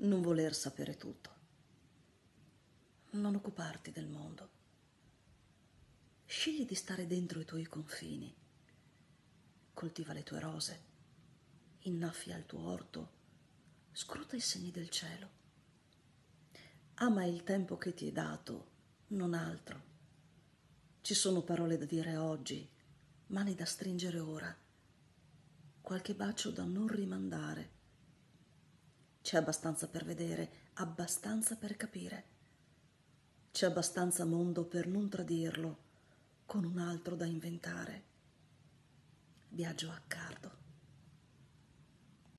non voler sapere tutto. Non occuparti del mondo. Scegli di stare dentro i tuoi confini. Coltiva le tue rose, innaffia il tuo orto, scruta i segni del cielo. Ama il tempo che ti è dato, non altro. Ci sono parole da dire oggi, mani da stringere ora, qualche bacio da non rimandare. C'è abbastanza per vedere, abbastanza per capire. C'è abbastanza mondo per non tradirlo con un altro da inventare. Viaggio a cardo.